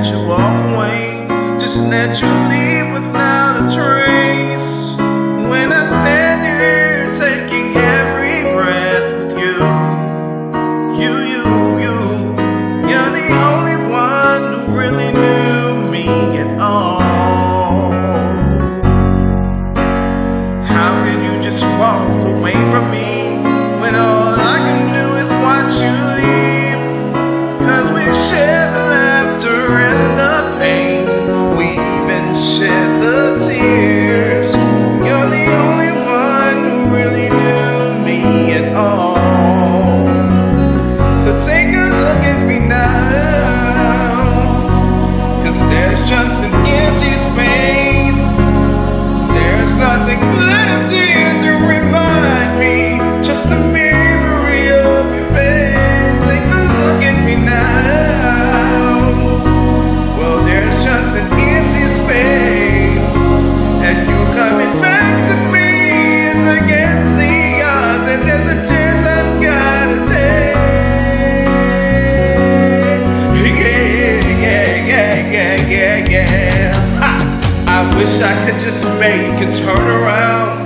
let you walk away, just let you leave without a trace. When I stand here taking every breath with you, you, you, you, you're the only one who really knew me at all. How can you just walk away from me? Wish I could just make it turn around.